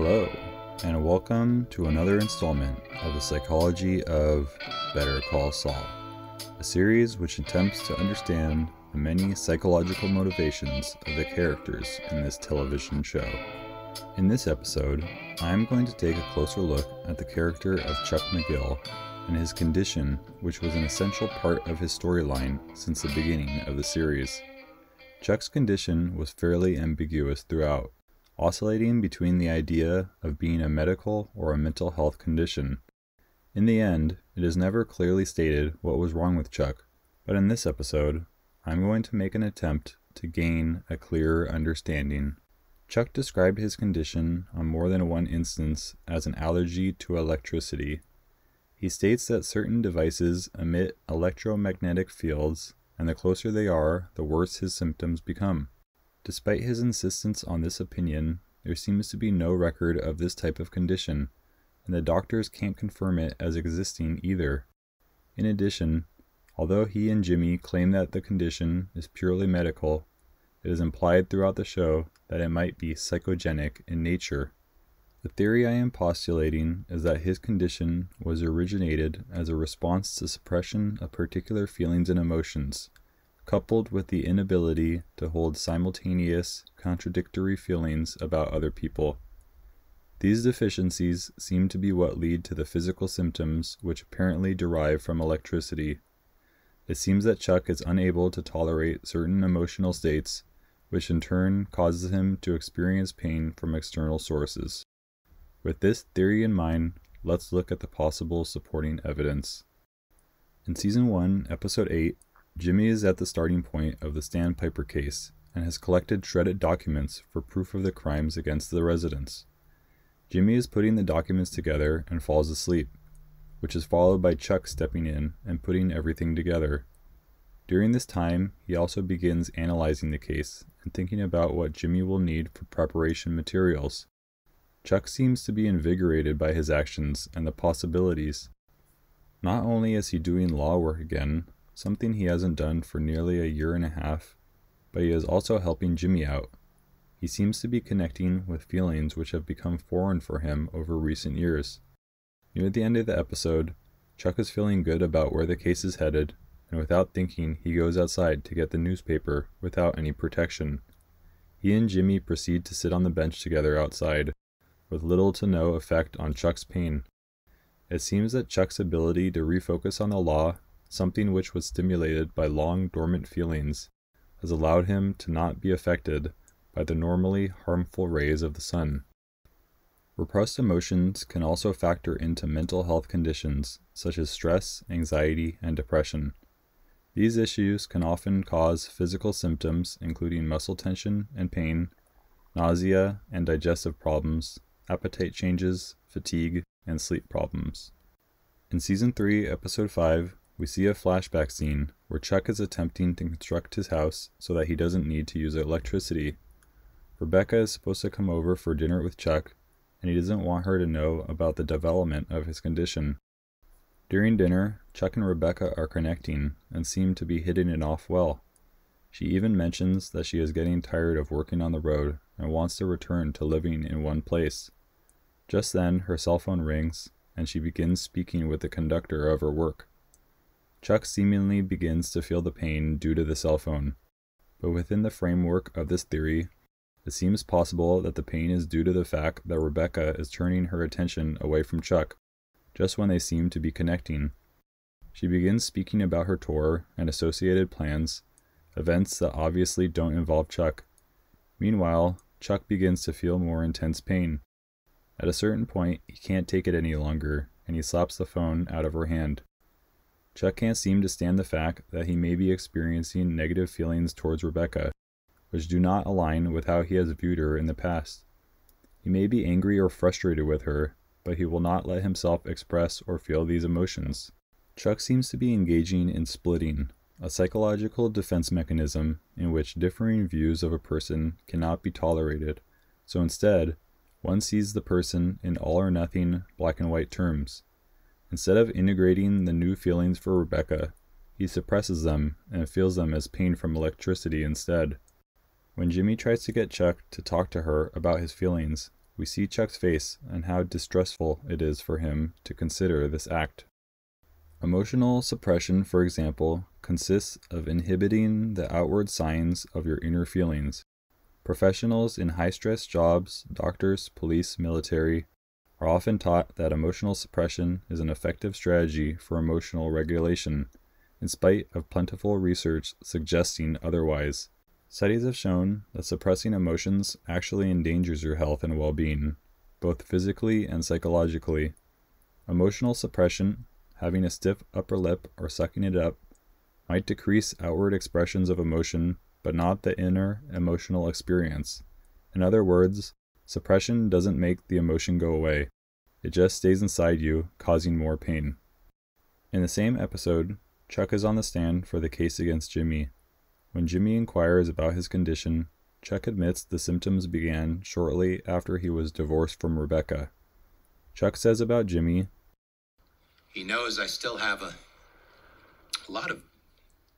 Hello, and welcome to another installment of the Psychology of Better Call Saul, a series which attempts to understand the many psychological motivations of the characters in this television show. In this episode, I am going to take a closer look at the character of Chuck McGill and his condition, which was an essential part of his storyline since the beginning of the series. Chuck's condition was fairly ambiguous throughout, oscillating between the idea of being a medical or a mental health condition. In the end, it is never clearly stated what was wrong with Chuck, but in this episode, I'm going to make an attempt to gain a clearer understanding. Chuck described his condition on more than one instance as an allergy to electricity. He states that certain devices emit electromagnetic fields and the closer they are, the worse his symptoms become. Despite his insistence on this opinion, there seems to be no record of this type of condition, and the doctors can't confirm it as existing either. In addition, although he and Jimmy claim that the condition is purely medical, it is implied throughout the show that it might be psychogenic in nature. The theory I am postulating is that his condition was originated as a response to suppression of particular feelings and emotions, coupled with the inability to hold simultaneous, contradictory feelings about other people. These deficiencies seem to be what lead to the physical symptoms which apparently derive from electricity. It seems that Chuck is unable to tolerate certain emotional states, which in turn causes him to experience pain from external sources. With this theory in mind, let's look at the possible supporting evidence. In Season 1, Episode 8, Jimmy is at the starting point of the Sandpiper case and has collected shredded documents for proof of the crimes against the residents. Jimmy is putting the documents together and falls asleep, which is followed by Chuck stepping in and putting everything together. During this time, he also begins analyzing the case and thinking about what Jimmy will need for preparation materials. Chuck seems to be invigorated by his actions and the possibilities. Not only is he doing law work again, something he hasn't done for nearly a year and a half, but he is also helping Jimmy out. He seems to be connecting with feelings which have become foreign for him over recent years. Near the end of the episode, Chuck is feeling good about where the case is headed, and without thinking, he goes outside to get the newspaper without any protection. He and Jimmy proceed to sit on the bench together outside, with little to no effect on Chuck's pain. It seems that Chuck's ability to refocus on the law, something which was stimulated by long dormant feelings, has allowed him to not be affected by the normally harmful rays of the sun. Repressed emotions can also factor into mental health conditions such as stress, anxiety, and depression. These issues can often cause physical symptoms including muscle tension and pain, nausea and digestive problems, appetite changes, fatigue, and sleep problems. In Season 3, Episode 5, we see a flashback scene where Chuck is attempting to construct his house so that he doesn't need to use electricity. Rebecca is supposed to come over for dinner with Chuck, and he doesn't want her to know about the development of his condition. During dinner, Chuck and Rebecca are connecting and seem to be hitting it off well. She even mentions that she is getting tired of working on the road and wants to return to living in one place. Just then, her cell phone rings, and she begins speaking with the conductor of her work. Chuck seemingly begins to feel the pain due to the cell phone, but within the framework of this theory, it seems possible that the pain is due to the fact that Rebecca is turning her attention away from Chuck, just when they seem to be connecting. She begins speaking about her tour and associated plans, events that obviously don't involve Chuck. Meanwhile, Chuck begins to feel more intense pain. At a certain point, he can't take it any longer, and he slaps the phone out of her hand. Chuck can't seem to stand the fact that he may be experiencing negative feelings towards Rebecca, which do not align with how he has viewed her in the past. He may be angry or frustrated with her, but he will not let himself express or feel these emotions. Chuck seems to be engaging in splitting, a psychological defense mechanism in which differing views of a person cannot be tolerated. So instead, one sees the person in all or nothing black and white terms. Instead of integrating the new feelings for Rebecca, he suppresses them and feels them as pain from electricity instead. When Jimmy tries to get Chuck to talk to her about his feelings, we see Chuck's face and how distressful it is for him to consider this act. Emotional suppression, for example, consists of inhibiting the outward signs of your inner feelings. Professionals in high stress jobs, doctors, police, military, are often taught that emotional suppression is an effective strategy for emotional regulation, in spite of plentiful research suggesting otherwise. Studies have shown that suppressing emotions actually endangers your health and well being, both physically and psychologically. Emotional suppression, having a stiff upper lip or sucking it up, might decrease outward expressions of emotion, but not the inner emotional experience. In other words, suppression doesn't make the emotion go away, it just stays inside you, causing more pain. In the same episode, Chuck is on the stand for the case against Jimmy. When Jimmy inquires about his condition, Chuck admits the symptoms began shortly after he was divorced from Rebecca. Chuck says about Jimmy He knows I still have a, a lot of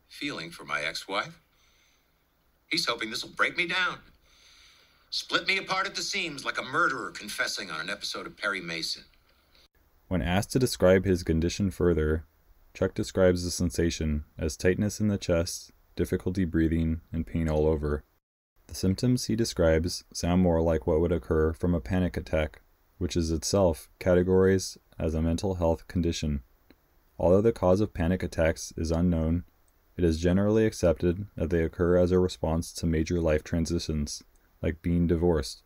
feeling for my ex wife. He's hoping this will break me down, split me apart at the seams like a murderer confessing on an episode of Perry Mason. When asked to describe his condition further, Chuck describes the sensation as tightness in the chest difficulty breathing, and pain all over. The symptoms he describes sound more like what would occur from a panic attack, which is itself categorized as a mental health condition. Although the cause of panic attacks is unknown, it is generally accepted that they occur as a response to major life transitions, like being divorced.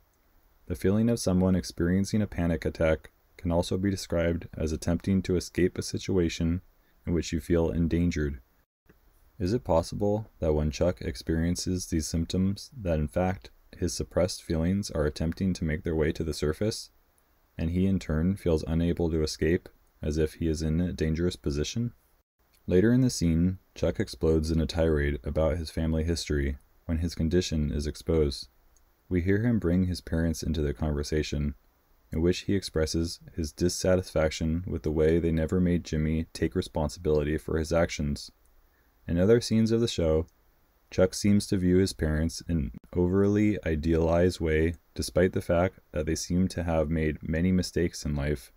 The feeling of someone experiencing a panic attack can also be described as attempting to escape a situation in which you feel endangered. Is it possible that when Chuck experiences these symptoms that in fact his suppressed feelings are attempting to make their way to the surface, and he in turn feels unable to escape as if he is in a dangerous position? Later in the scene, Chuck explodes in a tirade about his family history when his condition is exposed. We hear him bring his parents into the conversation, in which he expresses his dissatisfaction with the way they never made Jimmy take responsibility for his actions. In other scenes of the show, Chuck seems to view his parents in an overly idealized way, despite the fact that they seem to have made many mistakes in life.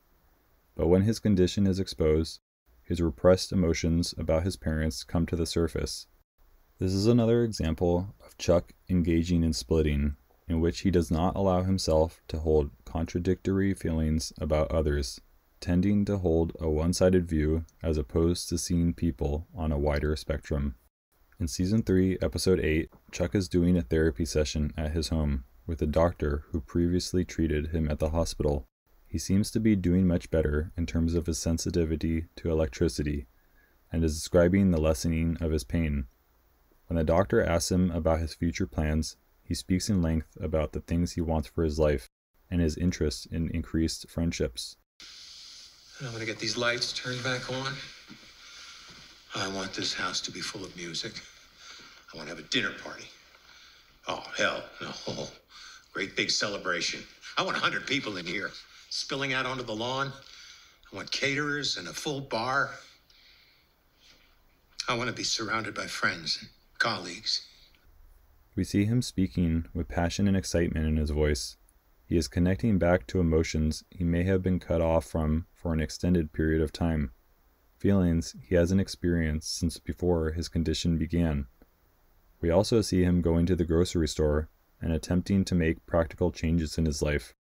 But when his condition is exposed, his repressed emotions about his parents come to the surface. This is another example of Chuck engaging in splitting, in which he does not allow himself to hold contradictory feelings about others tending to hold a one sided view as opposed to seeing people on a wider spectrum. In Season 3, Episode 8, Chuck is doing a therapy session at his home with a doctor who previously treated him at the hospital. He seems to be doing much better in terms of his sensitivity to electricity and is describing the lessening of his pain. When the doctor asks him about his future plans, he speaks in length about the things he wants for his life and his interest in increased friendships. I'm gonna get these lights turned back on. I want this house to be full of music. I want to have a dinner party. Oh, hell, no. Great big celebration. I want 100 people in here spilling out onto the lawn. I want caterers and a full bar. I want to be surrounded by friends and colleagues. We see him speaking with passion and excitement in his voice. He is connecting back to emotions he may have been cut off from for an extended period of time, feelings he hasn't experienced since before his condition began. We also see him going to the grocery store and attempting to make practical changes in his life.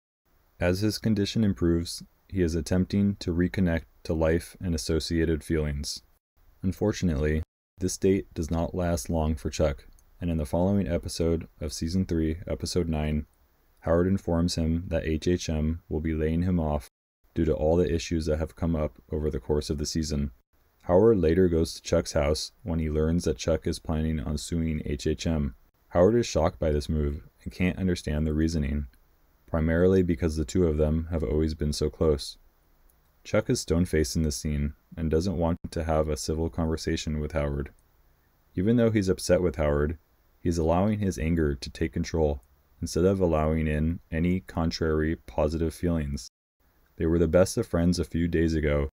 As his condition improves, he is attempting to reconnect to life and associated feelings. Unfortunately, this state does not last long for Chuck, and in the following episode of Season 3, Episode 9, Howard informs him that HHM will be laying him off due to all the issues that have come up over the course of the season. Howard later goes to Chuck's house when he learns that Chuck is planning on suing HHM. Howard is shocked by this move and can't understand the reasoning, primarily because the two of them have always been so close. Chuck is stone faced in this scene and doesn't want to have a civil conversation with Howard. Even though he's upset with Howard, he's allowing his anger to take control instead of allowing in any contrary positive feelings. They were the best of friends a few days ago,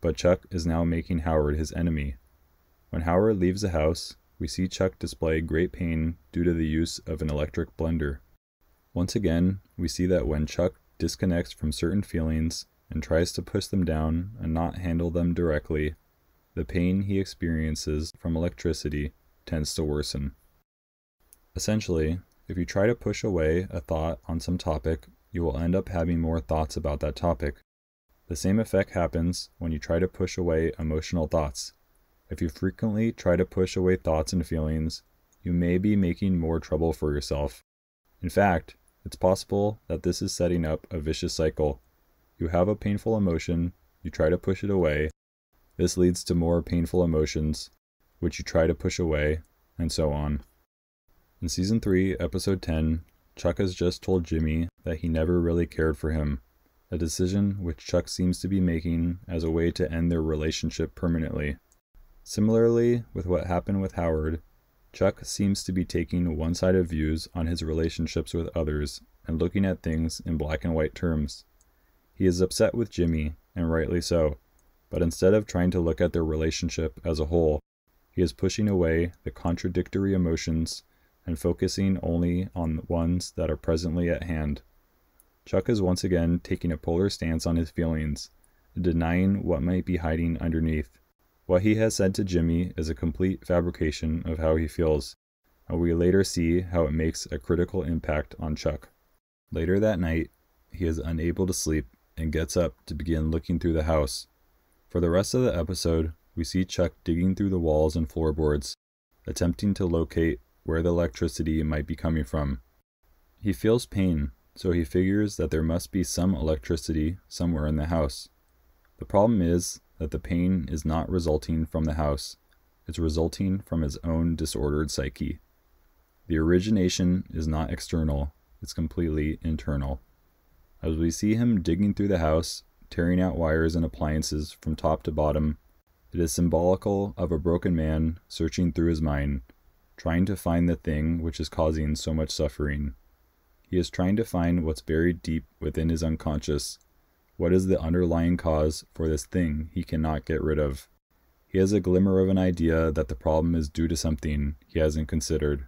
but Chuck is now making Howard his enemy. When Howard leaves the house, we see Chuck display great pain due to the use of an electric blender. Once again, we see that when Chuck disconnects from certain feelings and tries to push them down and not handle them directly, the pain he experiences from electricity tends to worsen. Essentially, if you try to push away a thought on some topic, you will end up having more thoughts about that topic. The same effect happens when you try to push away emotional thoughts. If you frequently try to push away thoughts and feelings, you may be making more trouble for yourself. In fact, it's possible that this is setting up a vicious cycle. You have a painful emotion, you try to push it away. This leads to more painful emotions, which you try to push away, and so on. In Season 3, Episode 10, Chuck has just told Jimmy that he never really cared for him, a decision which Chuck seems to be making as a way to end their relationship permanently. Similarly, with what happened with Howard, Chuck seems to be taking one sided views on his relationships with others and looking at things in black and white terms. He is upset with Jimmy, and rightly so, but instead of trying to look at their relationship as a whole, he is pushing away the contradictory emotions and focusing only on the ones that are presently at hand. Chuck is once again taking a polar stance on his feelings, denying what might be hiding underneath. What he has said to Jimmy is a complete fabrication of how he feels, and we later see how it makes a critical impact on Chuck. Later that night, he is unable to sleep and gets up to begin looking through the house. For the rest of the episode, we see Chuck digging through the walls and floorboards, attempting to locate where the electricity might be coming from. He feels pain, so he figures that there must be some electricity somewhere in the house. The problem is that the pain is not resulting from the house, it's resulting from his own disordered psyche. The origination is not external, it's completely internal. As we see him digging through the house, tearing out wires and appliances from top to bottom, it is symbolical of a broken man searching through his mind trying to find the thing which is causing so much suffering. He is trying to find what's buried deep within his unconscious. What is the underlying cause for this thing he cannot get rid of? He has a glimmer of an idea that the problem is due to something he hasn't considered.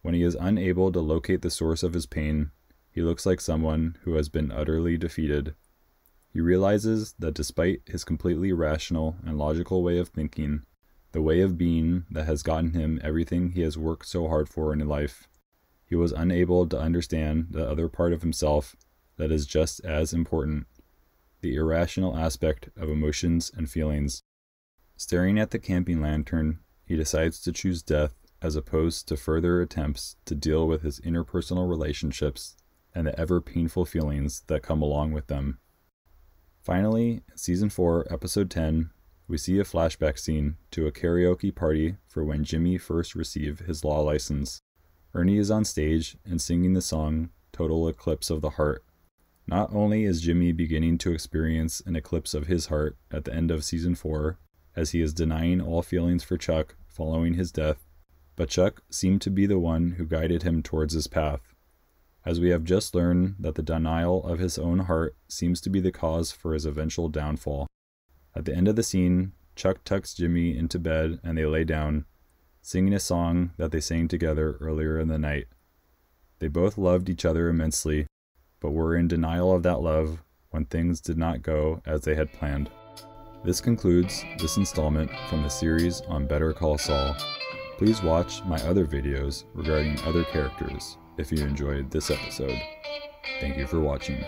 When he is unable to locate the source of his pain, he looks like someone who has been utterly defeated. He realizes that despite his completely rational and logical way of thinking, the way of being that has gotten him everything he has worked so hard for in life. He was unable to understand the other part of himself that is just as important the irrational aspect of emotions and feelings. Staring at the camping lantern, he decides to choose death as opposed to further attempts to deal with his interpersonal relationships and the ever painful feelings that come along with them. Finally, season 4, episode 10, we see a flashback scene to a karaoke party for when Jimmy first received his law license. Ernie is on stage and singing the song Total Eclipse of the Heart. Not only is Jimmy beginning to experience an eclipse of his heart at the end of season 4, as he is denying all feelings for Chuck following his death, but Chuck seemed to be the one who guided him towards his path. As we have just learned that the denial of his own heart seems to be the cause for his eventual downfall. At the end of the scene, Chuck tucks Jimmy into bed and they lay down, singing a song that they sang together earlier in the night. They both loved each other immensely, but were in denial of that love when things did not go as they had planned. This concludes this installment from the series on Better Call Saul. Please watch my other videos regarding other characters if you enjoyed this episode. Thank you for watching.